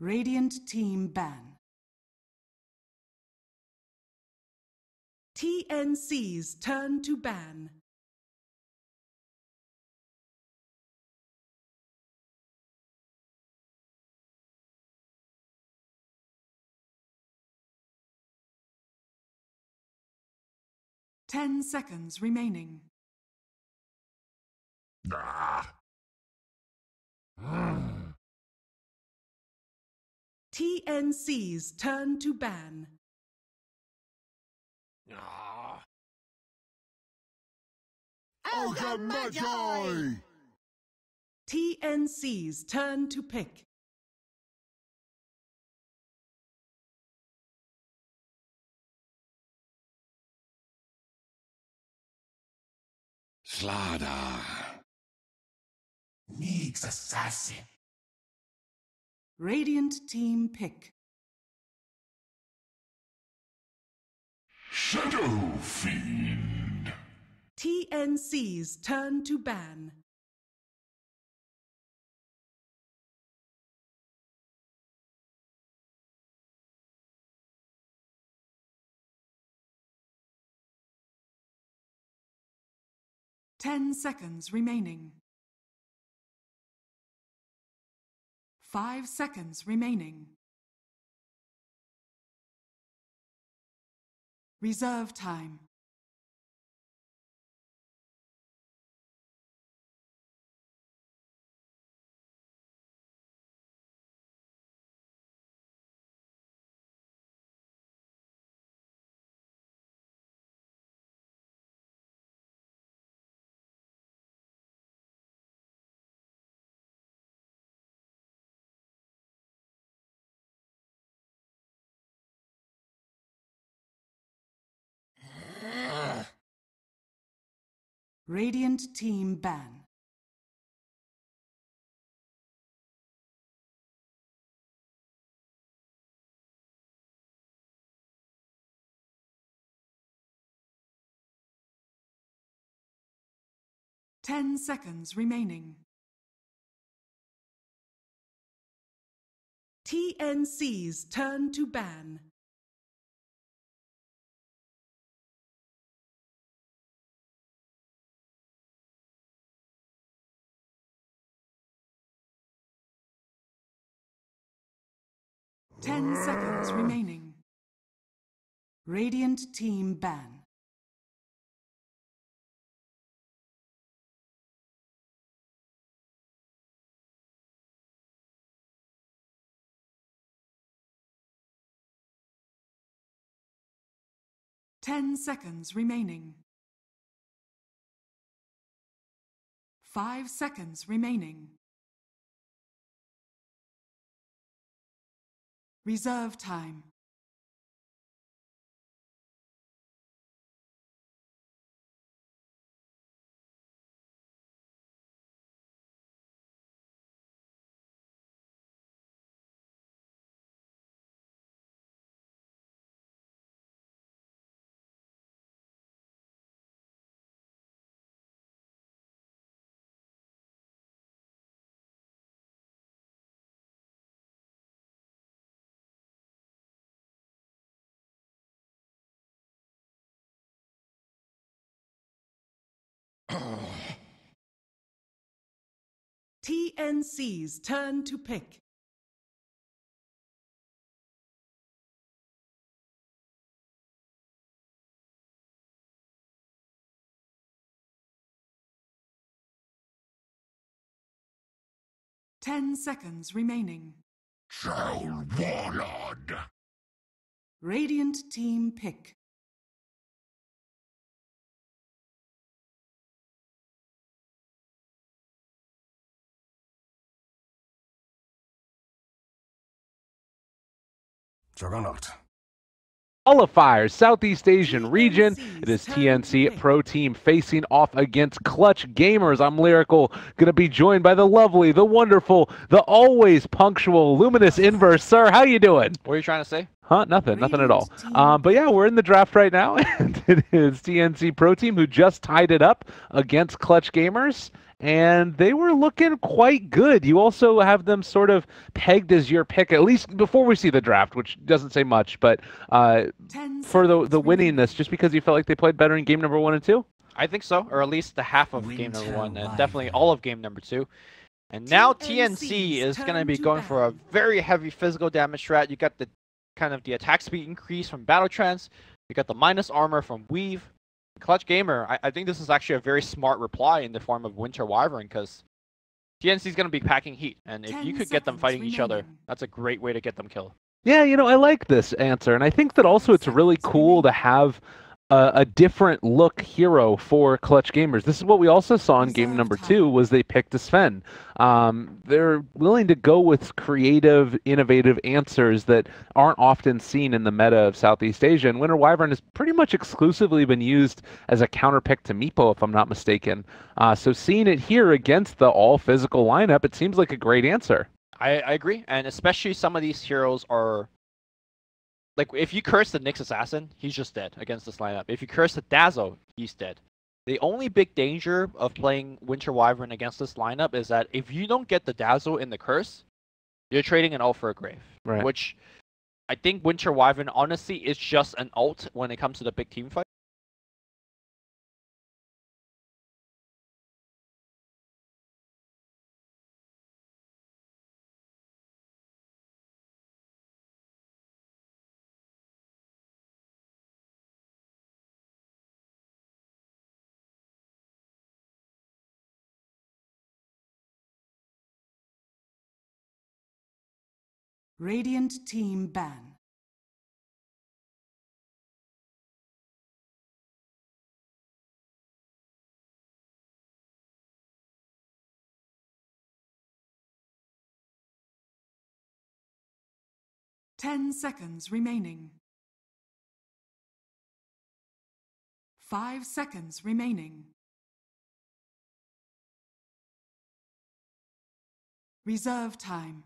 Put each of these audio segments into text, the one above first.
Radiant Team ban. TNC's turn to ban. Ten seconds remaining. Ah. TNC's turn to ban. Ah. Ogre Magi! TNC's turn to pick. Slardar. Nyx Assassin. Radiant Team pick. Shadow Fiend. TNC's turn to ban. Ten seconds remaining. Five seconds remaining. Reserve time. Radiant Team ban. Ten seconds remaining. TNC's turn to ban. Ten seconds remaining. Radiant Team ban. Ten seconds remaining. Five seconds remaining. Reserve time. TNC's turn to pick. Ten seconds remaining. Troll Warlord. Radiant Team pick. Juggernaut. qualifiers, Southeast Asian region. It is TNC Pro Team facing off against Clutch Gamers. I'm Lyrical, going to be joined by the lovely, the wonderful, the always punctual Luminous Inverse. Sir, how you doing? What are you trying to say? Huh? Nothing. Nothing at all. Um, but yeah, we're in the draft right now, and it is TNC Pro Team who just tied it up against Clutch Gamers. And they were looking quite good. You also have them sort of pegged as your pick, at least before we see the draft, which doesn't say much, but uh, for the the winningness, just because you felt like they played better in game number one and two. I think so, or at least the half of game number one, and definitely all of game number two. And now TNC is going to be going for a very heavy physical damage strat. You got the kind of the attack speed increase from Battle Trance. You got the minus armor from Weave. Clutch Gamer, I, I think this is actually a very smart reply in the form of Winter Wyvern because TNC is going to be packing heat, and if you could get them seconds fighting each other, that's a great way to get them killed. Yeah, you know, I like this answer, and I think that also it's really cool to have a, a different look hero for Clutch Gamers. This is what we also saw in game number two was they picked a Sven. Um, they're willing to go with creative, innovative answers that aren't often seen in the meta of Southeast Asia. And Winter Wyvern has pretty much exclusively been used as a counter pick to Meepo, if I'm not mistaken. Uh, so seeing it here against the all physical lineup, it seems like a great answer. I, I agree, and especially some of these heroes are like if you curse the Nyx Assassin, he's just dead against this lineup. If you curse the Dazzle, he's dead. The only big danger of playing Winter Wyvern against this lineup is that if you don't get the Dazzle in the curse, you're trading an ult for a grave. Right. Which I think Winter Wyvern honestly is just an ult when it comes to the big team fight. Radiant team ban. Ten seconds remaining. Five seconds remaining. Reserve time.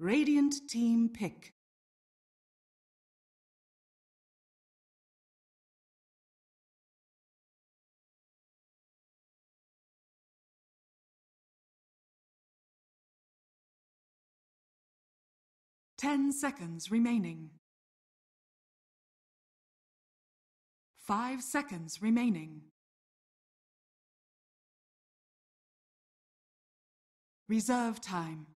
Radiant team pick. Ten seconds remaining. Five seconds remaining. Reserve time.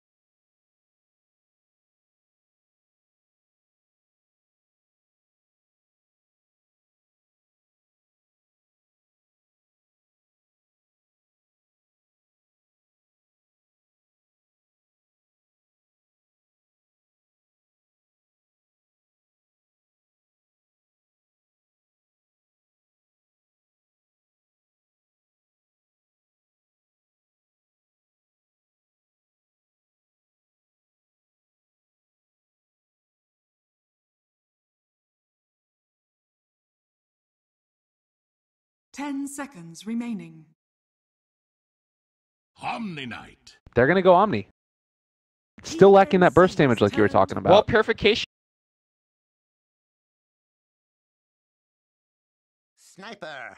Ten seconds remaining. Omni Knight. They're going to go Omni. Still lacking that burst damage like you were talking about. Well, purification Sniper.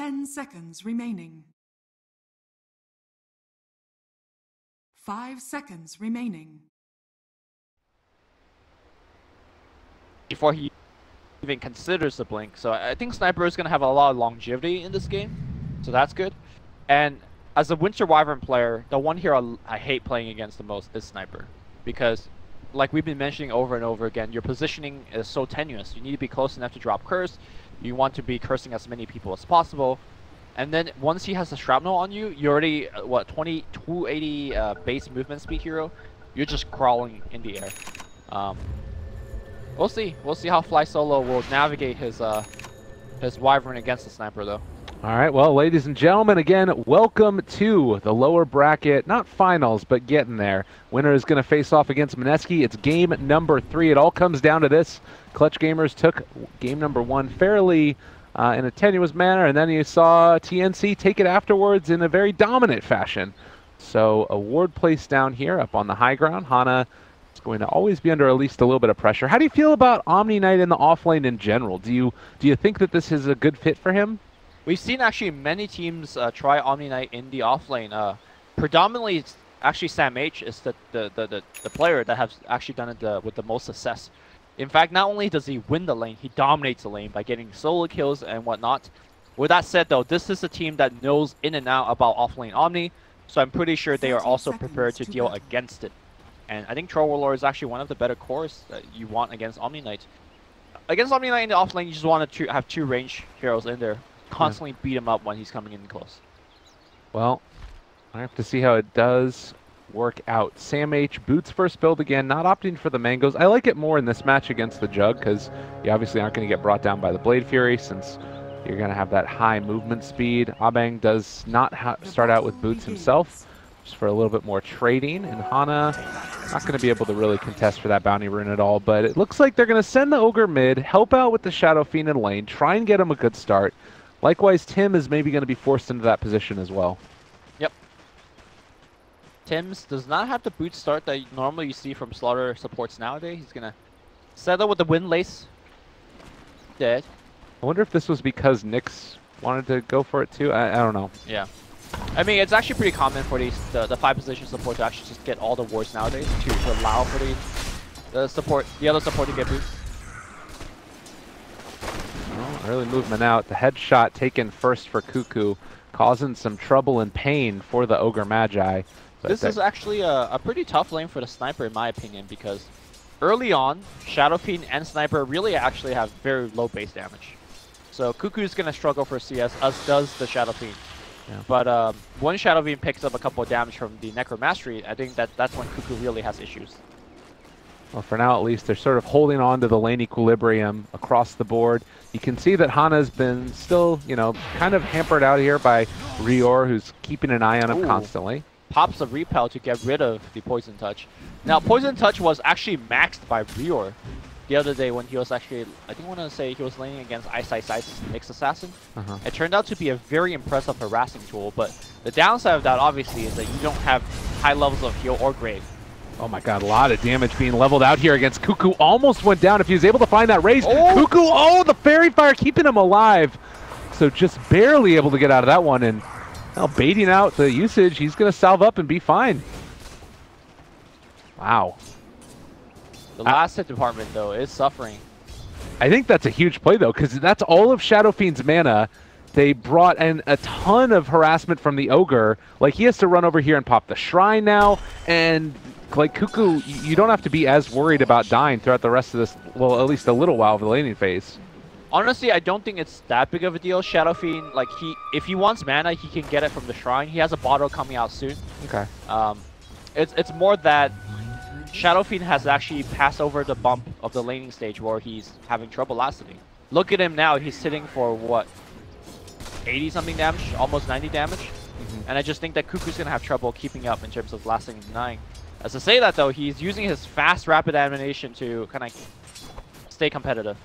10 seconds remaining. 5 seconds remaining. before he even considers the blink. So I I think Sniper is going to have a lot of longevity in this game. So that's good. And as a Winter Wyvern player, the one hero I hate playing against the most is Sniper. Because, like we've been mentioning over and over again, your positioning is so tenuous. You need to be close enough to drop curse. You want to be cursing as many people as possible. And then once he has the shrapnel on you, you're already, uh, what, 20, 280 uh, base movement speed hero. You're just crawling in the air. Um, We'll see. We'll see how Fly Solo will navigate his uh his Wyvern against the Sniper though. All right, well, ladies and gentlemen, again, welcome to the lower bracket, not finals, but getting there. Winner is going to face off against Mineski. It's game number three. It all comes down to this. Clutch Gamers took game number one fairly uh, in a tenuous manner, and then you saw TNC take it afterwards in a very dominant fashion. So, award placed down here up on the high ground. Hana is going to always be under at least a little bit of pressure. How do you feel about Omni Knight in the offlane in general? Do you do you think that this is a good fit for him? We've seen actually many teams uh, try Omni Knight in the offlane. Uh, predominantly, actually Sam H is the the, the, the, the player that has actually done it uh, with the most success. In fact, not only does he win the lane, he dominates the lane by getting solo kills and whatnot. With that said, though, this is a team that knows in and out about offlane Omni, so I'm pretty sure they are also prepared to deal against it. And I think Troll Warlord is actually one of the better cores that you want against Omni Knight. Against Omni Knight in the offlane, you just want to have two range heroes in there. Constantly beat him up when he's coming in close. Well, I have to see how it does work out. Sam H. Boots first build again, not opting for the mangoes. I like it more in this match against the Jug because you obviously aren't going to get brought down by the Blade Fury since you're going to have that high movement speed. Abang does not start out with Boots himself, just for a little bit more trading. And Hana not going to be able to really contest for that bounty rune at all, but it looks like they're going to send the Ogre mid, help out with the Shadow Fiend in lane, try and get him a good start. Likewise, Tim is maybe going to be forced into that position as well. Tim's does not have the boot start that normally you see from Slardar supports nowadays. He's gonna settle with the wind lace. Dead. I wonder if this was because Nyx wanted to go for it too. I, I don't know. Yeah. I mean, it's actually pretty common for these the, the five position support to actually just get all the wards nowadays to, to allow for the the support the other support to get boots. Well, early movement out. The headshot taken first for Kuku, causing some trouble and pain for the Ogre Magi. This is actually a, a pretty tough lane for the sniper in my opinion because early on, Shadow Fiend and Sniper really actually have very low base damage. So Kuku's gonna struggle for CS, as does the Shadow Fiend. Yeah. But um, when Shadow Fiend picks up a couple of damage from the Necromastery, I think that that's when Kuku really has issues. Well, for now at least, they're sort of holding on to the lane equilibrium across the board. You can see that Hana's been still, you know, kind of hampered out here by Rior, who's keeping an eye on him Ooh. constantly. Pops a repel to get rid of the Poison Touch. Now, Poison Touch was actually maxed by Rior the other day when he was actually, I think I want to say he was laning against Ice Ice Ice Nyx Assassin. Uh-huh. It turned out to be a very impressive harassing tool, but the downside of that obviously is that you don't have high levels of heal or grave. Oh my god, a lot of damage being leveled out here against Kuku. Almost went down if he was able to find that raise. Oh! Kuku, oh, the Faerie Fire keeping him alive. So just barely able to get out of that one. And now baiting out the usage, he's going to salve up and be fine. Wow. The last hit department though is suffering. I think that's a huge play though, because that's all of Shadow Fiend's mana. They brought in a ton of harassment from the ogre. Like he has to run over here and pop the shrine now, and like Kuku, you don't have to be as worried about dying throughout the rest of this. Well, at least a little while of the laning phase. Honestly, I don't think it's that big of a deal. Shadow Fiend, like he, if he wants mana, he can get it from the shrine. He has a bottle coming out soon. Okay. Um, it's it's more that Shadow Fiend has actually passed over the bump of the laning stage where he's having trouble lasting. Look at him now. He's sitting for what, 80 something damage, almost 90 damage. And I just think that Kuku's gonna have trouble keeping up in terms of lasting and denying. As I say that though, he's using his fast, rapid animation to kind of stay competitive.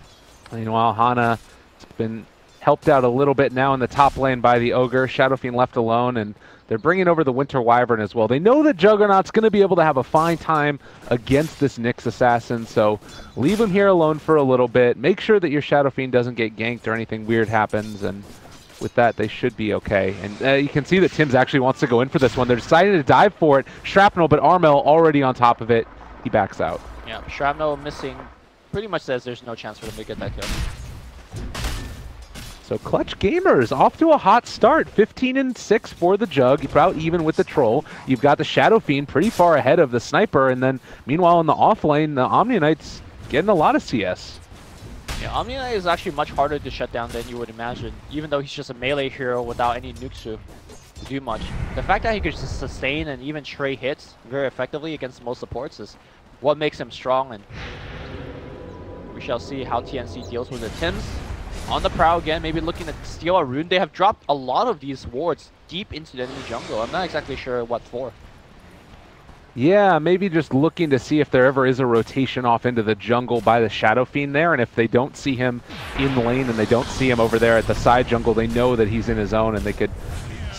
Meanwhile, Hana has been helped out a little bit now in the top lane by the Ogre. Shadow Fiend left alone, and they're bringing over the Winter Wyvern as well. They know that Juggernaut's going to be able to have a fine time against this Nyx Assassin, so leave him here alone for a little bit. Make sure that your Shadow Fiend doesn't get ganked or anything weird happens, and with that, they should be okay. And uh, you can see that Tim's actually wants to go in for this one. They're deciding to dive for it. Shrapnel, but Armel already on top of it. He backs out. Yeah, Shrapnel missing pretty much says there's no chance for them to get that kill. So Clutch Gamers off to a hot start. 15 and 6 for the Jug. About even with the Troll. You've got the Shadow Fiend pretty far ahead of the Sniper. And then meanwhile in the off lane, the Omni Knights getting a lot of CS. Yeah, Omni Knight is actually much harder to shut down than you would imagine, even though he's just a melee hero without any nukes to, to do much. The fact that he could just sustain and even trade hits very effectively against most supports is what makes him strong, and we shall see how TNC deals with the Tims. On the prowl again, maybe looking to steal a rune. They have dropped a lot of these wards deep into the enemy jungle. I'm not exactly sure what for. Yeah, maybe just looking to see if there ever is a rotation off into the jungle by the Shadow Fiend there, and if they don't see him in lane and they don't see him over there at the side jungle, they know that he's in his own and they could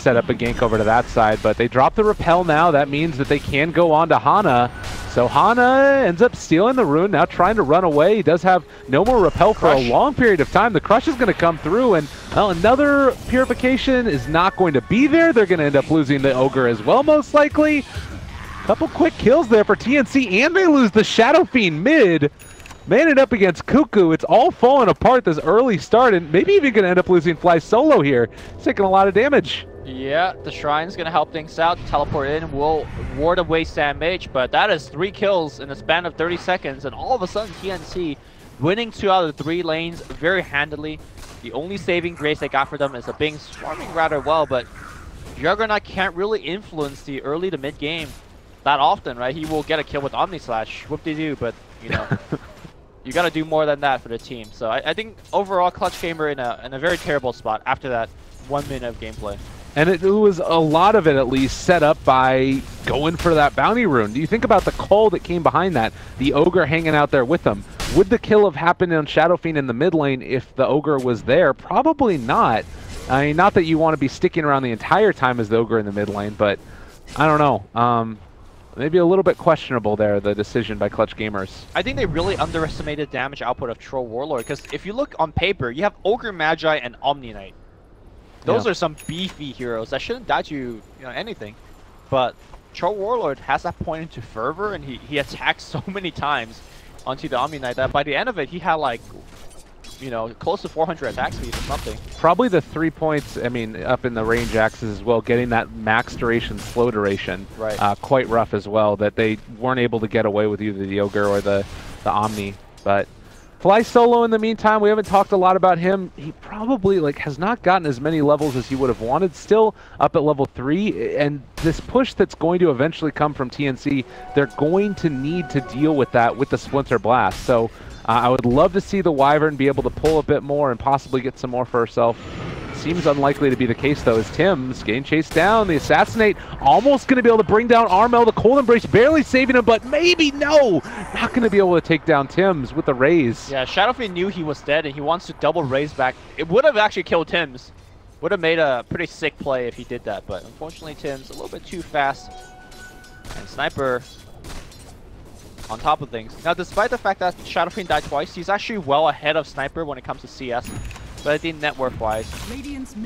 set up a gank over to that side. But they drop the repel now. That means that they can go on to Hana. So Hana ends up stealing the rune, now trying to run away. He does have no more repel for Crush. a long period of time. The crush is going to come through, and well, another purification is not going to be there. They're going to end up losing the ogre as well, most likely. Couple quick kills there for TNC, and they lose the Shadow Fiend mid. Man it up against Kuku. It's all falling apart this early start, and maybe even going to end up losing Fly solo here. He's taking a lot of damage. Yeah, the Shrine's gonna help things out. Teleport in will ward away Sam H, but that is three kills in a span of 30 seconds, and all of a sudden TNC winning two out of three lanes very handily. The only saving grace they got for them is a Bing swarming rather well, but Juggernaut can't really influence the early to mid game that often, right? He will get a kill with Omni Slash, whoop-de-doo, but you know, you gotta do more than that for the team. So I, I think overall Clutch Gamer in a in a very terrible spot after that one minute of gameplay. And it, it was a lot of it, at least, set up by going for that bounty rune. Do you think about the call that came behind that? The ogre hanging out there with them. Would the kill have happened on Shadow Fiend in the mid lane if the ogre was there? Probably not. I mean, not that you want to be sticking around the entire time as the ogre in the mid lane, but I don't know. Um, maybe a little bit questionable there, the decision by Clutch Gamers. I think they really underestimated damage output of Troll Warlord because if you look on paper, you have Ogre Magi and Omni Knight. Those Yeah. are some beefy heroes that shouldn't die to you, you know, anything. But Troll Warlord has that point into fervor, and he he attacks so many times onto the Omni Knight that by the end of it, he had like, you know, close to 400 attack speed or something. Probably the three points, I mean, up in the range axes as well, getting that max duration, slow duration, Right. uh, quite rough as well, that they weren't able to get away with either the Ogre or the, the Omni. But Fly Solo, in the meantime, we haven't talked a lot about him. He probably like has not gotten as many levels as he would have wanted. Still up at level three, and this push that's going to eventually come from TNC, they're going to need to deal with that with the Splinter Blast. So uh, I would love to see the Wyvern be able to pull a bit more and possibly get some more for herself. Seems unlikely to be the case though, as Tim's getting chased down. The Assassinate almost going to be able to bring down Armel. The Cold Embrace barely saving him, but maybe no! Not going to be able to take down Tim's with the raise. Yeah, Shadowfiend knew he was dead, and he wants to double raise back. It would have actually killed Tim's. Would have made a pretty sick play if he did that, but unfortunately Tim's a little bit too fast. And Sniper on top of things. Now, despite the fact that Shadowfiend died twice, he's actually well ahead of Sniper when it comes to CS. But I think net worth-wise,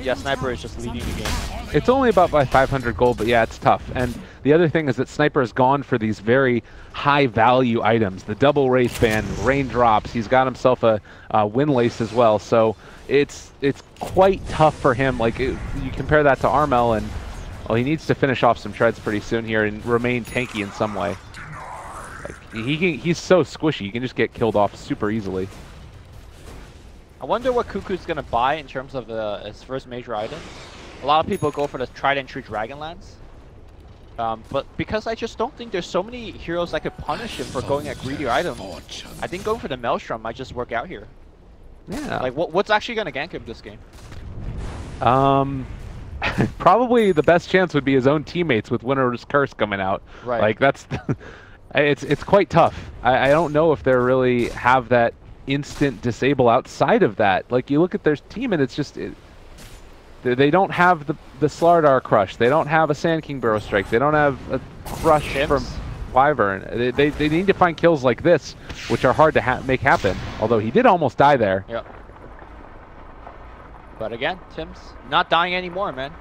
yeah, Sniper is just leading the game. It's only about by 500 gold, but yeah, it's tough. And the other thing is that Sniper has gone for these very high value items. The double Wraith Band, raindrops. He's got himself a, a windlace as well. So it's it's quite tough for him. Like it, you compare that to Armel, and well, he needs to finish off some treads pretty soon here and remain tanky in some way. Like he can, he's so squishy. he can just get killed off super easily. I wonder what Kuku's gonna buy in terms of uh, his first major item. A lot of people go for the Trident Tree Dragonlance. Um, but because I just don't think there's so many heroes that could punish him for going a greedier item, I think going for the Maelstrom might just work out here. Yeah. Like, what, what's actually gonna gank him this game? Um, probably the best chance would be his own teammates with Winter's Curse coming out. Right. Like that's, it's it's quite tough. I, I don't know if they really have that instant disable outside of that. Like you look at their team and it's just. It, they- don't have the the Slardar crush. They don't have a Sand King Burrowstrike. They don't have a crush Tim's. from Wyvern. They, they, they need to find kills like this, which are hard to ha make happen. Although he did almost die there. Yep. But again, Tim's not dying anymore, man.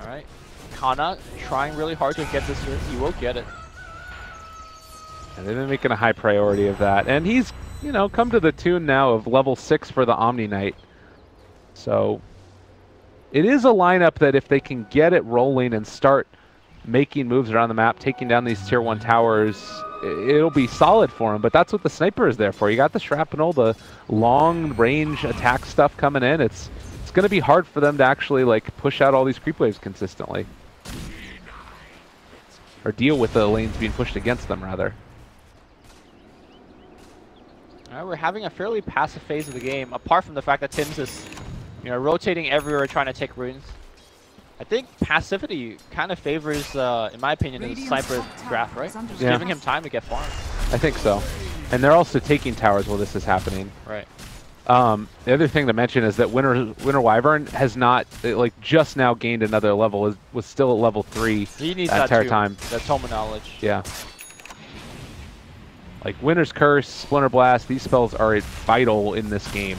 All right, Kana trying really hard to get this. He will get it. And they've been making a high priority of that. And he's, you know, come to the tune now of level 6 for the Omni Knight. So it is a lineup that if they can get it rolling and start making moves around the map, taking down these tier 1 towers, it'll be solid for them. But that's what the sniper is there for. You got the shrapnel, the long range attack stuff coming in. It's it's going to be hard for them to actually like push out all these creep waves consistently. Or deal with the lanes being pushed against them, rather. All right, we're having a fairly passive phase of the game, apart from the fact that Tim's is, you know, rotating everywhere trying to take runes. I think passivity kind of favors, uh, in my opinion, the Radiant's sniper top tower draft, right? is under Just Yeah. giving him time to get farmed. I think so. And they're also taking towers while this is happening. Right. Um, the other thing to mention is that Winter Winter Wyvern has not uh, like just now gained another level. Is was still at level three. He needs That that entire too, time. That Toma knowledge. Yeah. Like Winter's Curse, Splinter Blast, these spells are vital in this game.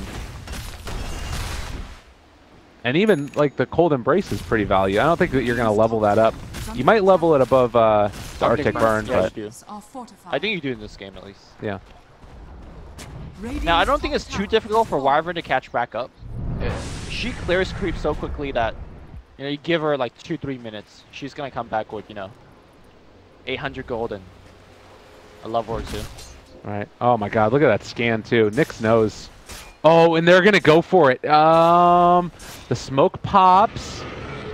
And even like the Cold Embrace is pretty valuable. I don't think that you're gonna level that up. You might level it above uh, the Arctic Arctic Burn, Burn, yeah. but do. Are fortified. I think you do in this game at least. yeah. Now, I don't think it's too difficult for Wyvern to catch back up. She clears creep so quickly that, you know, you give her like two, three minutes. She's gonna come back with, you know, 800 gold and a love or two. Right. Oh my God! Look at that scan too. Nick's nose. Oh, and they're gonna go for it. Um, the smoke pops.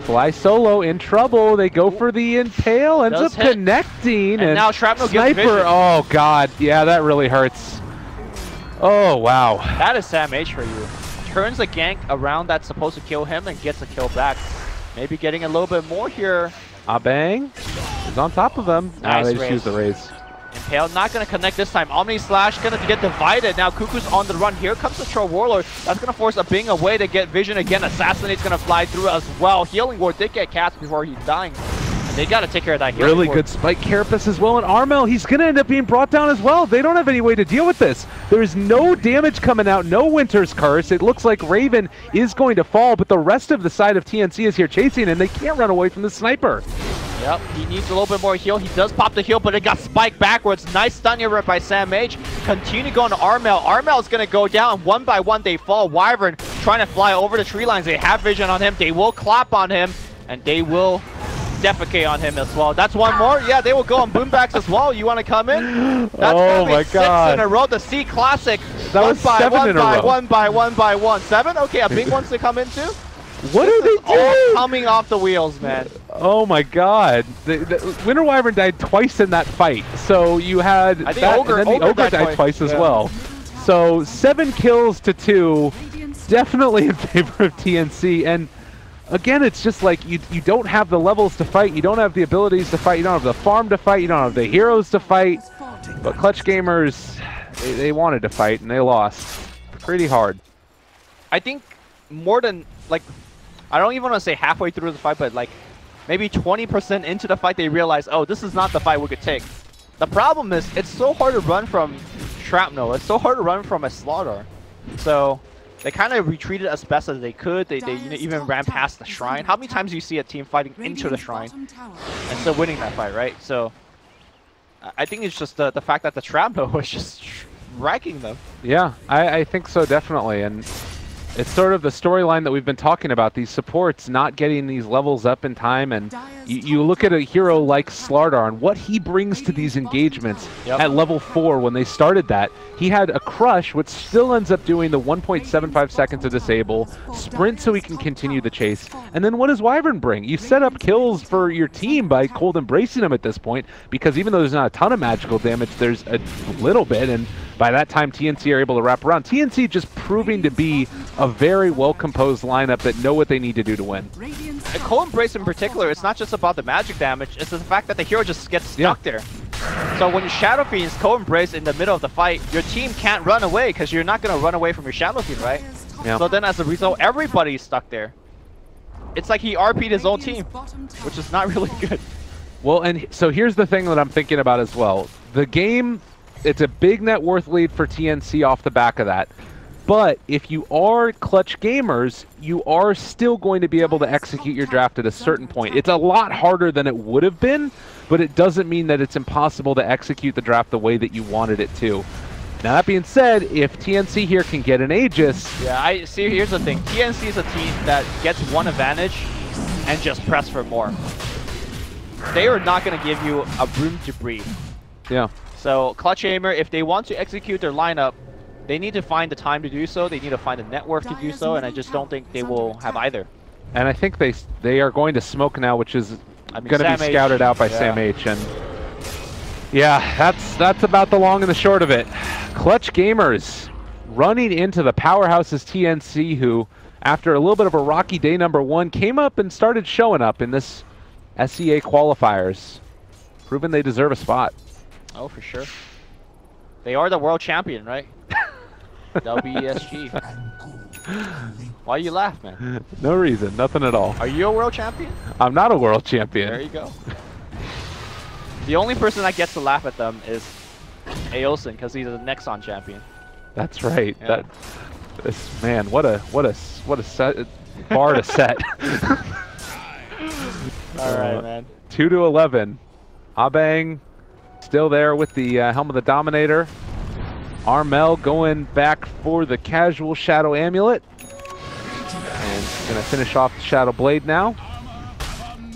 Fly solo in trouble. They go for the impale. Ends Does up hit. connecting. And now Shrapnel gets sniper. Oh God. Yeah, that really hurts. Oh wow. That is Sam H for you. Turns a gank around that's supposed to kill him and gets a kill back. Maybe getting a little bit more here. Ah bang. Is on top of him. Ah, Nice they just raise. use the raise. Impale not gonna connect this time. Omni Slash gonna get divided. Now Kuku's on the run. Here comes the Troll Warlord. That's gonna force a Bing away to get vision again. Assassinate's gonna fly through as well. Healing Ward did get cast before he's dying. And they gotta take care of that healing Really ward. good spike carapace as well. And Armel, he's going to end up being brought down as well. They don't have any way to deal with this. There is no damage coming out, no Winter's Curse. It looks like Raven is going to fall, but the rest of the side of TNC is here chasing, and they can't run away from the sniper. Yep, he needs a little bit more heal. He does pop the heal, but it got spiked backwards. Nice stun here by Sam H. Continue going to Armel. Armel's going to go down. One by one, they fall. Wyvern trying to fly over the tree lines. They have vision on him. They will clap on him, and they will defecate on him as well. That's one more. Yeah, they will go on boombacks as well. You want to come in? That's Oh my six God. in a row. The C Classic. That one was by seven one in a by row. one by one by one. Seven? Okay, a big wants to come in too. What This is they all coming off the wheels, man. Oh my god. The, the, Winter Wyvern died twice in that fight. So you had that, Ogre- and then the Ogre Ogre died died, twice. twice as Yeah. well. So seven kills to two. definitely in favor of TNC. And again, it's just like you you don't have the levels to fight, you don't have the abilities to fight, you don't have the farm to fight, you don't have the heroes to fight. But Clutch Gamers, they, they wanted to fight and they lost pretty hard. I think more than like I don't even want to say halfway through the fight, but like maybe 20% into the fight, they realize, oh, this is not the fight we could take. The problem is, it's so hard to run from shrapnel. It's so hard to run from a Slardar. So they kind of retreated as best as they could. They, they you know, even ran past the shrine. How many times do you see a team fighting into the shrine and still winning that fight, right? So I- I think it's just the, the fact that the shrapnel was just wrecking them. Yeah, I, I think so definitely, and it's sort of the storyline that we've been talking about. These supports not getting these levels up in time, and you, you look at a hero like Slardar and what he brings to these engagements Yep. at level four. When they started that, he had a crush, which still ends up doing the 1.75 seconds to disable, sprint so he can continue the chase, and then what does Wyvern bring? You set up kills for your team by cold embracing him at this point, because even though there's not a ton of magical damage, there's a little bit, and by that time TNC are able to wrap around. TNC just proving to be a very well composed lineup that know what they need to do to win. A Cold Embrace in particular, it's not just about the magic damage, it's the fact that the hero just gets stuck there. So when Shadow Fiends Cold Embrace in the middle of the fight, your team can't run away because you're not going to run away from your Shadow Fiend, right? Yeah. So then as a result, everybody's stuck there. It's like he RP'd his own team, which is not really good. Well, and so here's the thing that I'm thinking about as well. The game, it's a big net worth lead for TNC off the back of that. But if you are clutch gamers, you are still going to be able to execute your draft at a certain point. It's a lot harder than it would have been, but it doesn't mean that it's impossible to execute the draft the way that you wanted it to. Now that being said, if TNC here can get an Aegis, Yeah, I see. Here's the thing: TNC is a team that gets one advantage and just press for more. They are not going to give you a room to breathe. yeah, So Clutch Aimer, if they want to execute their lineup, they need to find the time to do so. They need to find a network to do so, and I just don't think they will have either. and I think they they are going to smoke now, which is I mean, going to be Sam H, scouted out by yeah. Sam H. And yeah, that's that's about the long and the short of it. Clutch Gamers running into the powerhouses TNC, who after a little bit of a rocky day number one, came up and started showing up in this SEA qualifiers, proving they deserve a spot. Oh, for sure. They are the world champion, right? WESG. Why you laugh, man? No reason, nothing at all. Are you a world champion? I'm not a world champion. There you go. the only person that gets to laugh at them is Aosin, because he's a Nexon champion. That's right. Yeah. That this man, what a what a what a set bar to set. All right, Uh, man. Two to eleven. Abang still there with the uh, helm of the Dominator. Armel going back for the casual Shadow Amulet. And gonna finish off the Shadow Blade now.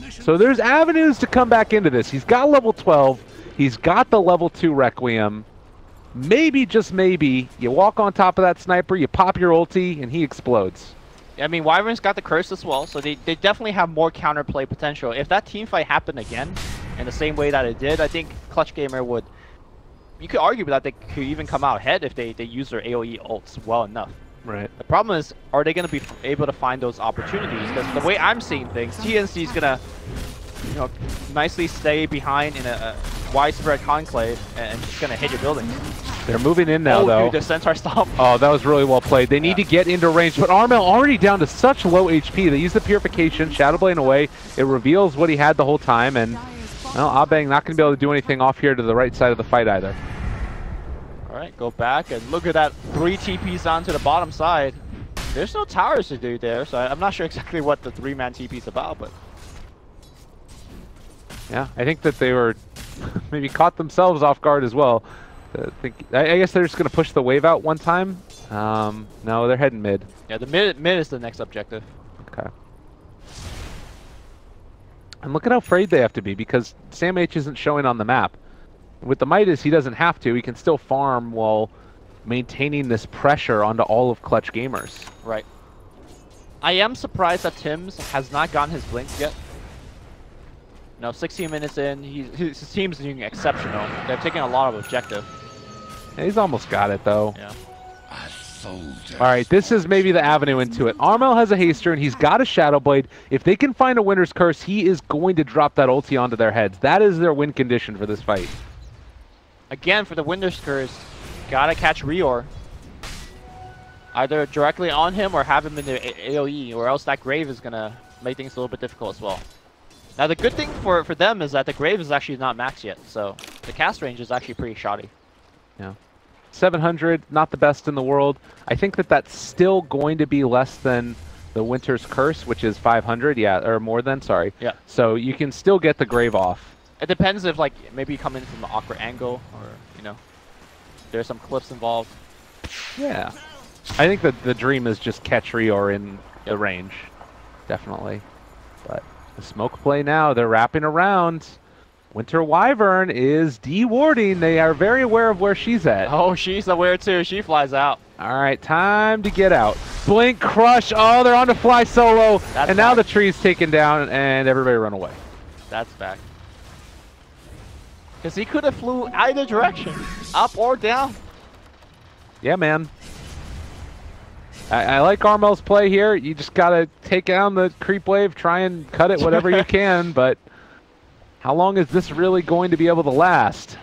So there's avenues to come back into this. He's got level 12. He's got the level 2 Requiem. Maybe, just maybe, you walk on top of that sniper, you pop your ulti, and he explodes. I mean, Wyvern's got the curse as well, so they, they definitely have more counterplay potential. If that team fight happened again, in the same way that it did, I think Clutch Gamer would. You could argue that they could even come out ahead if they, they use their AoE ults well enough. Right. The problem is, are they going to be able to find those opportunities? Because the way I'm seeing things, TNC is going to, you know, nicely stay behind in a, a widespread conclave and, just going to hit your buildings. They're moving in now, oh, though. dude, the Centaur Stomp. Oh, that was really well played. They need to get into range, but Armel already down to such low HP. They use the Purification, Shadow Blade away. It reveals what he had the whole time, and well, Abang not going to be able to do anything off here to the right side of the fight either. All right, go back and look at that three TPs onto the bottom side. There's no towers to do there, so I'm not sure exactly what the three-man TP is about, but Yeah, I think that they were maybe caught themselves off guard as well. Uh, think, I, I guess they're just going to push the wave out one time. Um, no, they're heading mid. yeah, the mid mid is the next objective. Okay. And look at how afraid they have to be because Sam H isn't showing on the map. With the Midas, he doesn't have to. He can still farm while maintaining this pressure onto all of Clutch Gamers. Right. I am surprised that Tim's has not gotten his blink yet. No, 16 minutes in, he's, his his team's doing exceptional. They're taking a lot of objective. Yeah, He's almost got it though. Yeah. A. All right, this is maybe the avenue into it. Armel has a haster and he's got a Shadow Blade. If they can find a Winter's Curse, he is going to drop that ulti onto their heads. That is their win condition for this fight. Again, for the Winter's Curse, gotta catch Rior. Either directly on him or have him in the AoE, or else that Grave is gonna make things a little bit difficult as well. Now, the good thing for, for them is that the Grave is actually not maxed yet, so the cast range is actually pretty shoddy. 700, not the best in the world. I think that that's still going to be less than the Winter's Curse, which is 500, yeah, or more than, sorry. Yeah. So you can still get the Grave off. It depends if, like, maybe you come in from an awkward angle, or, you know, there's some clips involved. Yeah. I think that the dream is just catch Rior in the range, definitely. But the smoke play now, they're wrapping around. Winter Wyvern is dewarding. They are very aware of where she's at. Oh, she's aware too. She flies out. All right, time to get out. Blink, crush. Oh, they're on to fly solo. That's and now the tree's taken down and everybody run away. That's back. Because he could have flew either direction, up or down. Yeah, man. I, I like Armel's play here. You just got to take down the creep wave, try and cut it whatever you can, but how long is this really going to be able to last?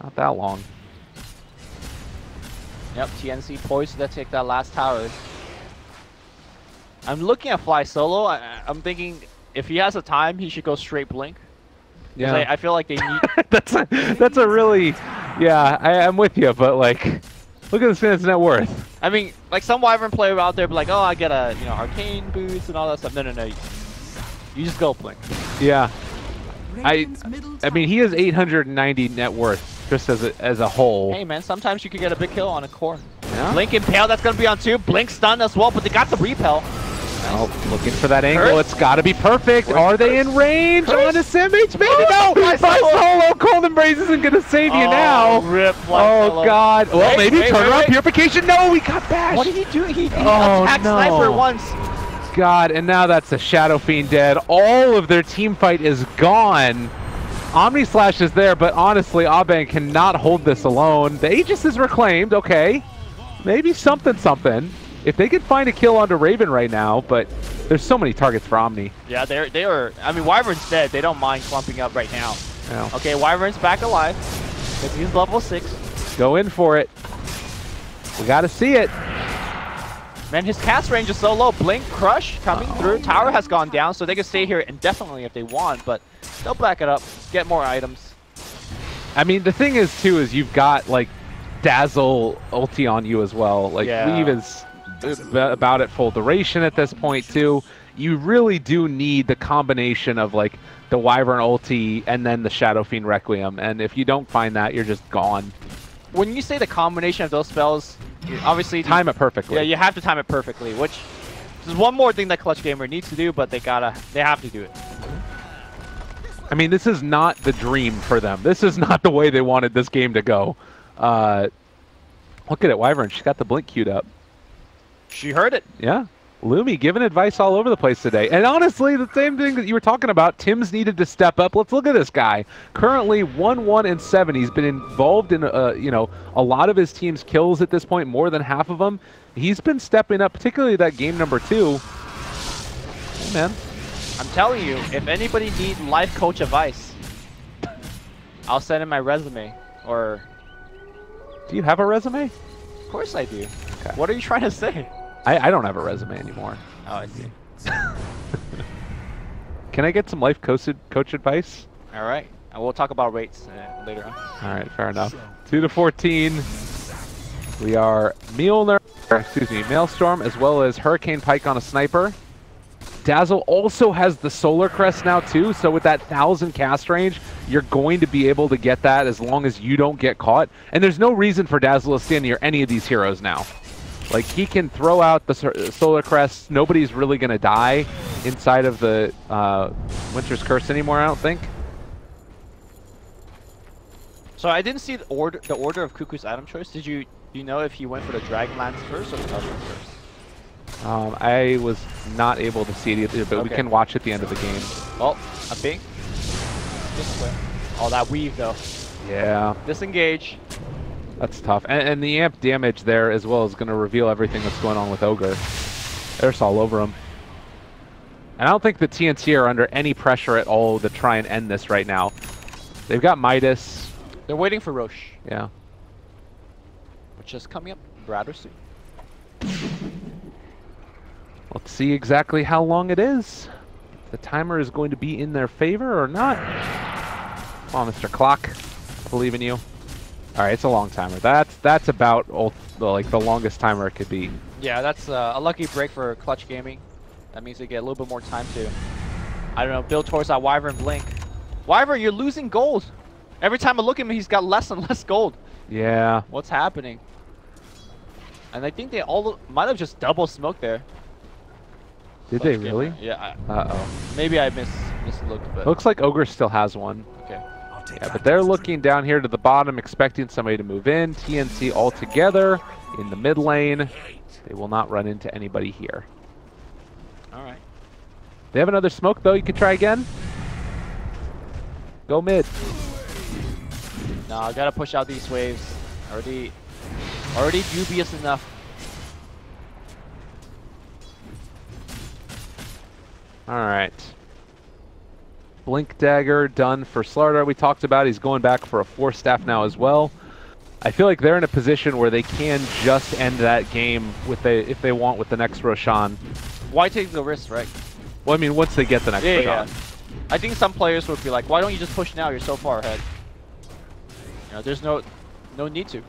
Not that long. Yep, TNC poised to take that last tower. I'm looking at Fly Solo. I, I'm thinking if he has the time, he should go straight Blink. 'Cause I, I feel like they need. that's a, that's a really, yeah, I, I'm with you, but like, Look at this man's net worth. I mean, like some Wyvern player out there be like, oh, I get a, you know, arcane boost and all that stuff. No, no, no. You just go blink. Yeah. I- I mean, he has 890 net worth just as a, as a whole. Hey, man, sometimes you can get a big kill on a core. Yeah? Blink Impale, that's going to be on two. Blink stun as well, but they got the repel. Oh, looking for that angle. Curse? It's got to be perfect. Where's Are they Curse? in range Curse? on a Simic? Maybe Oh, no. my My solo. solo cold embrace isn't going to save you Oh, now. Rip Oh God! Well, Wait, maybe wait, turn wait, around wait. purification. No, we got bashed. What did he do? He, he Oh, attacked no. Sniper once. God, and now that's a Shadow Fiend dead. All of their team fight is gone. Omni Slash is there, but honestly, Abang cannot hold this alone. The Aegis is reclaimed, okay. Maybe something, something. If they could find a kill onto Raven right now, but there's so many targets for Omni. Yeah, they're they are. I mean, Wyvern's dead. They don't mind clumping up right now. Yeah. Okay, Wyvern's back alive. He's level six. Go in for it. We got to see it. Man, his cast range is so low. Blink, Crush coming Oh. through. Tower has gone down, so they can stay here indefinitely if they want, but they'll back it up, get more items. I mean, the thing is, too, is you've got, like, Dazzle ulti on you as well. Like, Yeah. Weave is about at full duration at this point, too. You really do need the combination of, like, the Wyvern ulti and then the Shadow Fiend Requiem. And if you don't find that, you're just gone. When you say the combination of those spells, you- obviously Time it perfectly. Yeah, you have to time it perfectly, which is one more thing that Clutch Gamer needs to do, but they gotta, they have to do it. I mean, this is not the dream for them. This is not the way they wanted this game to go. Uh, look at it, Wyvern. She's got the blink queued up. She heard it. Yeah. Lumi giving advice all over the place today. And honestly, the same thing that you were talking about, Tims needed to step up. Let's look at this guy. Currently 1-1 and 7. He's been involved in uh, you know, a lot of his team's kills at this point, more than half of them. He's been stepping up, particularly that game number 2. Hey, man. I'm telling you, if anybody needs life coach advice, I'll send in my resume. Or, Do you have a resume? of course I do. Okay. What are you trying to say? I, I don't have a resume anymore. Oh, I see. Can I get some life coach, coach advice? All right, and we'll talk about rates uh, later on. All right, fair enough. 2 to 14. We are Mjolnir, excuse me, Maelstrom, as well as Hurricane Pike on a sniper. Dazzle also has the Solar Crest now too, so with that 1,000 cast range, you're going to be able to get that as long as you don't get caught. And there's no reason for Dazzle to stand near any of these heroes now. Like, he can throw out the Solar Crest. Nobody's really going to die inside of the uh, Winter's Curse anymore, I don't think. So I didn't see the order, the order of Kuku's item choice. Did you, do you know if he went for the Dragonlance first or the Mushroom first? Um, I was not able to see it either, but we can watch at the end of the game. Oh, a ping. This way. Oh, that weave though. Yeah, Disengage. That's tough. And, and the amp damage there as well is going to reveal everything that's going on with Ogre. There's all over him. And I don't think the TNC are under any pressure at all to try and end this right now. They've got Midas. They're waiting for Rosh, Yeah. which is coming up rather soon. Let's see exactly how long it is. The timer is going to be in their favor or not. Come on, Mr. Clock. I believe in you. All right, it's a long timer. That's that's about the, like the longest timer it could be. Yeah, that's uh, a lucky break for Clutch Gaming. That means they get a little bit more time to, I don't know, build towards that Wyvern Blink. Wyvern, you're losing gold. Every time I look at him, he's got less and less gold. Yeah. What's happening? And I think they all might have just double smoked there. Did Clutch they Gamer. really? Yeah, I, Uh oh. maybe I mis mislooked, but Looks like Ogre still has one. Okay. I'll take Yeah, but they're looking down here to the bottom, expecting somebody to move in. TNC all together in the mid lane. They will not run into anybody here. All right. They have another smoke though. You could try again. Go mid. No, I gotta push out these waves. Already, already dubious enough. All right. Blink Dagger done for Slardar. We talked about he's going back for a Force Staff now as well. I feel like they're in a position where they can just end that game with they if they want with the next Roshan. Why take the risk, right? Well, I mean, once they get the next Yeah, Roshan. yeah. I think some players would be like, why don't you just push now? You're so far ahead. You know, there's no, no need to.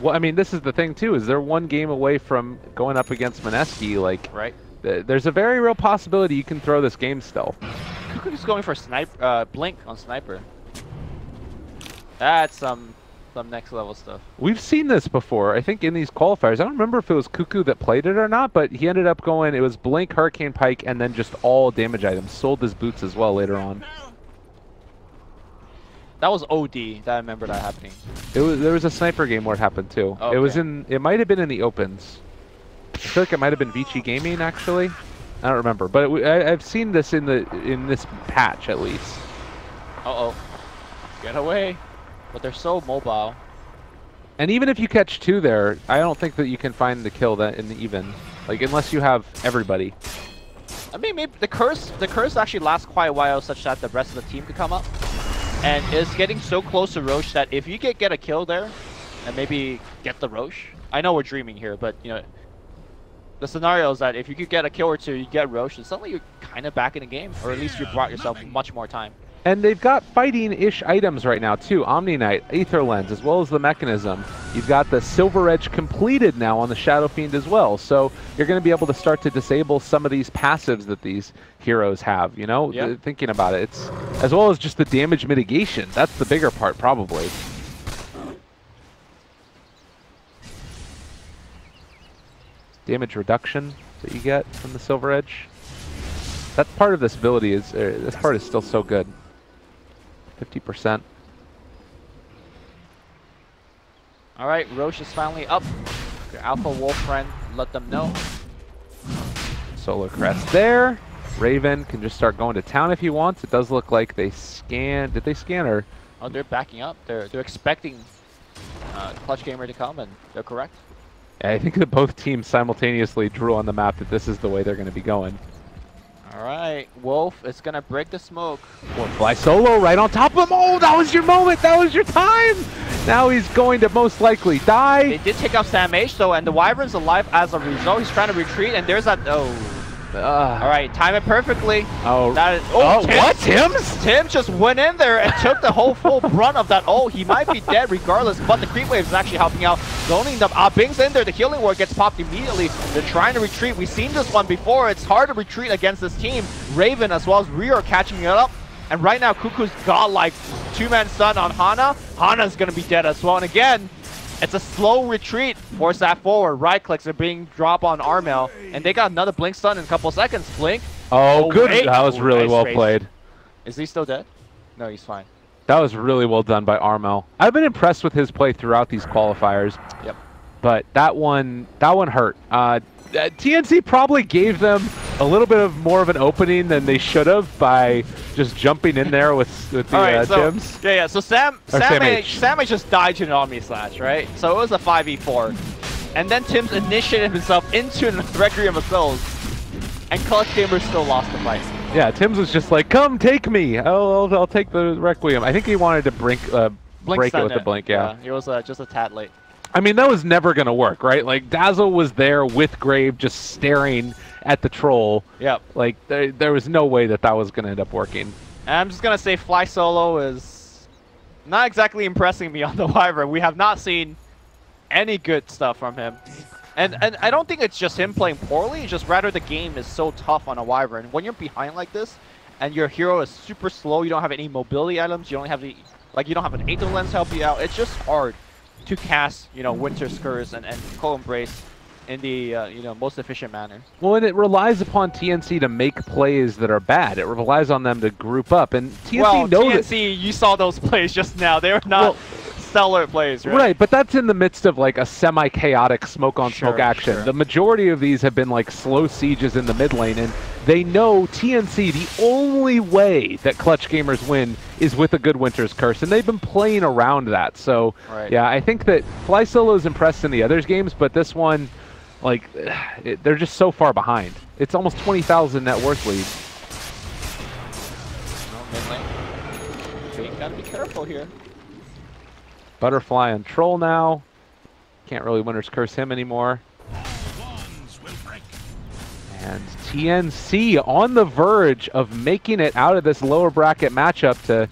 Well, I mean, this is the thing too. Is they're one game away from going up against Mineski? Like, Right. th- there's a very real possibility you can throw this game still. Kuku's going for snipe, uh, blink on sniper. That's some some next level stuff. We've seen this before. I think in these qualifiers. I don't remember if it was Kuku that played it or not, but he ended up going. It was Blink, Hurricane Pike, and then just all damage items. Sold his boots as well later on. That was OD. That I remember that happening. It was there was a sniper game where it happened too. It was in. It might have been in the opens. I feel like it might have been Vici Gaming actually. I don't remember, but it, I, I've seen this in the in this patch at least. Uh oh. Get away. But they're so mobile. And even if you catch two there, I don't think that you can find the kill that in the even. Like unless you have everybody. I mean, maybe the curse the curse actually lasts quite a while, such that the rest of the team could come up. And it's getting so close to Rosh that if you get get a kill there, and maybe get the Rosh. I know we're dreaming here, but you know, the scenario is that if you could get a kill or two, you get Rosh, and suddenly you're kind of back in the game, or at least you brought yourself much more time. And they've got fighting-ish items right now too. Omni Knight, Aether Lens, as well as the mechanism. You've got the Silver Edge completed now on the Shadow Fiend as well. So you're going to be able to start to disable some of these passives that these heroes have. You know, Yeah. Th- thinking about it, it's as well as just the damage mitigation. That's the bigger part, probably. Damage reduction that you get from the Silver Edge. That part of this ability is, uh, this part is still so good. 50%. All right, Rosh is finally up. Your Alpha Wolf friend, let them know. Solar Crest there. Raven can just start going to town if he wants. It does look like they scan. Did they scan her? Oh, they're backing up. They're they're expecting uh, Clutch Gamer to come, and they're correct. I think that both teams simultaneously drew on the map that this is the way they're going to be going. All right, Wolf is gonna break the smoke. Or fly solo right on top of him. Oh, that was your moment. That was your time. Now he's going to most likely die. They did take out Sam H though, and the Wyvern's alive as a result. He's trying to retreat, and there's that. Oh, Ugh. all right, time it perfectly. Oh, That is. oh, oh Tim- what? Tim's? Tim just went in there and took the whole full brunt of that. Oh, he might be dead regardless, but the creep wave is actually helping out. Zoning them. Ah, Bing's in there. The healing ward gets popped immediately. They're trying to retreat. We've seen this one before. It's hard to retreat against this team. Raven as well as Rio are catching it up. And right now, Kuku's got like two-man stun on Hana. Hana's gonna be dead as well. And again, it's a slow retreat. Force that forward. Right clicks are being dropped on Armel. And they got another blink stun in a couple seconds. Blink. Oh, Oh, good. wait. That was really nice well race. played. Is he still dead? No, he's fine. That was really well done by Armel. I've been impressed with his play throughout these qualifiers. Yep. But that one, that one hurt. Uh, uh, TNC probably gave them a little bit of more of an opening than they should have by just jumping in there with with the right, uh, so Tims. yeah, yeah. So Sam, Or Sam, Sam H. H. Sam H just died to an Omni Slash, right? So it was a 5v4, and then Tims initiated himself into the Requiem of Souls, and Clutch Gamer still lost the fight. Yeah, Tims was just like, "Come take me. I'll, I'll, I'll take the Requiem." I think he wanted to brink, uh, break it with the blink. Yeah. it was uh, just a tad late. I mean, that was never gonna work, right? Like Dazzle was there with Grave, just staring at the troll. Yep. Like there, there was no way that that was gonna end up working. And I'm just gonna say Fly Solo is not exactly impressing me on the Wyvern. We have not seen any good stuff from him. And and I don't think it's just him playing poorly, it's just rather the game is so tough on a Wyvern. When you're behind like this and your hero is super slow, you don't have any mobility items, you don't have the like you don't have an Aether Lens to help you out, it's just hard to cast, you know, Winter's Curse and, and Co Embrace in the uh, you know most efficient manner. Well, and it relies upon TNC to make plays that are bad. It relies on them to group up, and TNC well, knows it. TNC, you saw those plays just now. They were not Well- stellar plays, right? Right, but that's in the midst of like a semi-chaotic smoke-on-smoke Sure, action. sure. The majority of these have been like slow sieges in the mid lane, and they know TNC. The only way that Clutch Gamers win is with a good Winter's Curse, and they've been playing around that. So, Right. yeah, I think that Fly Solo is impressed in the others games, but this one, like, it, they're just so far behind. It's almost 20,000 net worth lead. No, mid lane. So you gotta be careful here. Butterfly and Troll now. Can't really Winter's Curse him anymore. And TNC on the verge of making it out of this lower bracket matchup to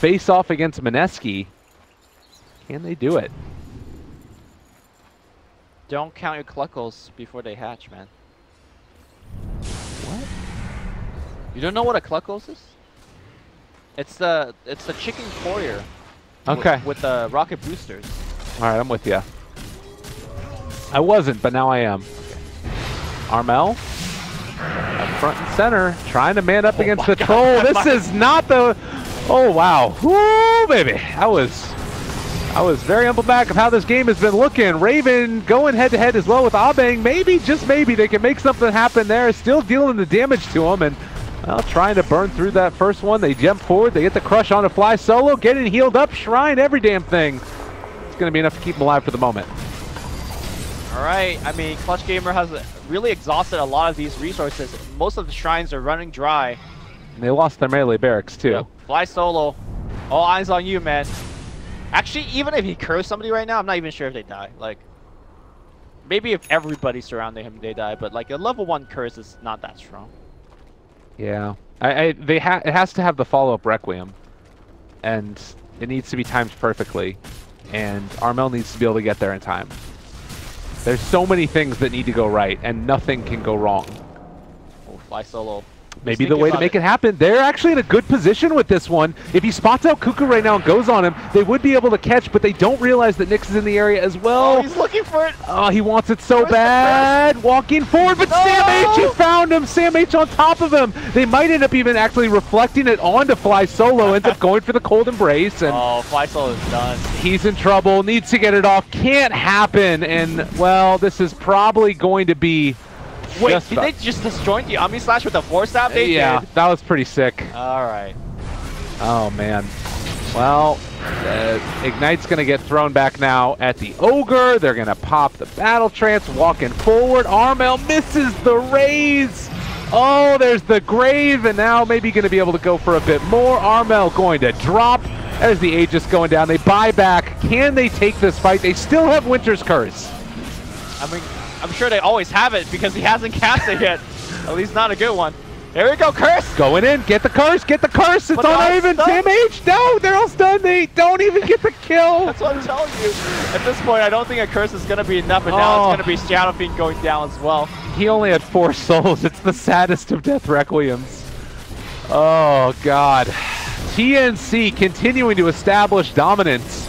face off against Mineski. Can they do it? Don't count your cluckles before they hatch, man. What? You don't know what a cluckles is? It's the it's the chicken courier. Okay. With, the uh, rocket boosters. All right, I'm with you. I wasn't, but now I am. Armel, up front and center, trying to man up oh against Oh my the troll. This is not the. Oh wow, woo, baby! I was, I was very emblematic of how this game has been looking. Raven going head to head as well with Abang. Maybe, just maybe, they can make something happen there. Still dealing the damage to him and. Well, trying to burn through that first one. They jump forward. They get the crush on a fly solo. Getting healed up. Shrine, every damn thing. It's going to be enough to keep him alive for the moment. Alright, I mean Clutch Gamer has really exhausted a lot of these resources. Most of the shrines are running dry. And they lost their melee barracks too. Yep. Fly solo. All eyes on you, man. Actually, even if he curves somebody right now, I'm not even sure if they die. Like, maybe if everybody surrounding him, they die. But like a level one curse is not that strong. Yeah. I, I they ha- it has to have the follow up Requiem, and it needs to be timed perfectly, and Armel needs to be able to get there in time. There's so many things that need to go right, and nothing can go wrong. Oh, fly solo. Maybe the way to make it happen. They're actually in a good position with this one. If he spots out Kuku right now and goes on him, they would be able to catch, but they don't realize that Nyx is in the area as Oh, well. he's looking for it. Oh, he wants it so Where's bad. Walking forward, but Sam H, he found him. Sam H on top of him. They might end up even actually reflecting it onto Fly Solo. Ends up going for the cold embrace, and Oh, fly solo is done. he's in trouble. Needs to get it off. Can't happen. And well, this is probably going to be. Wait, just did they just disjoint the Omni Slash with the Force Staff? They yeah, did. that was pretty sick. All right. Oh man. Well, uh, Ignite's going to get thrown back now at the Ogre. They're going to pop the Battle Trance, walking forward. Armel misses the raise. Oh, there's the Grave, and now maybe going to be able to go for a bit more. Armel going to drop. There's the Aegis going down. They buy back. Can they take this fight? They still have Winter's Curse. I mean, I'm sure they always have it because he hasn't cast it yet. At least not a good one. There we go, curse. Going in, get the curse, get the curse. It's But they're on all Raven. stunned. Sam H. No, they're all stunned. They don't even get the kill. That's what I'm telling you. At this point, I don't think a curse is gonna be enough, and now Oh. it's gonna be Shadow Fiend going down as well. He only had four souls. It's the saddest of death requiems. Oh god. TNC continuing to establish dominance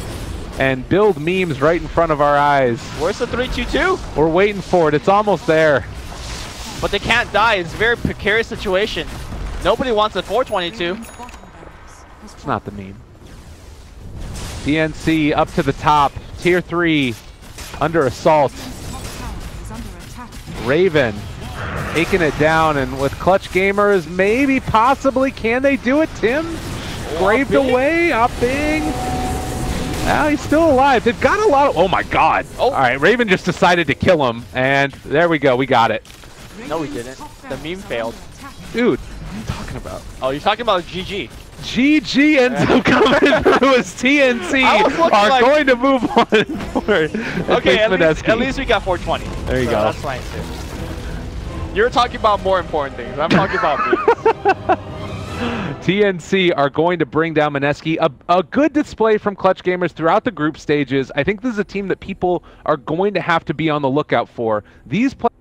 and build memes right in front of our eyes. Where's the 3-2-2? We're waiting for it. It's almost there. But they can't die. It's a very precarious situation. Nobody wants a 422. Radiant's bottom barracks has It's not the meme. TNC up to the top. Tier 3 under assault. Top tower is under attack. Raven taking it down, and with Clutch Gamers, maybe, possibly, can they do it? Tim scraped Bing. away. Up Now he's still alive. They've got a lot of. Oh my God! Oh. All right, Raven just decided to kill him, and there we go. We got it, No, we didn't. The meme failed. dude. What are you talking about? Oh, you're talking about GG. GG ends up coming through as TNC I was looking are like- going to move on forward. Okay, at least, at least we got 420. There you So go. That's fine too. You're talking about more important things. I'm talking about me. TNC are going to bring down Mineski. A, a good display from Clutch Gamers throughout the group stages. I think this is a team that people are going to have to be on the lookout for. These players.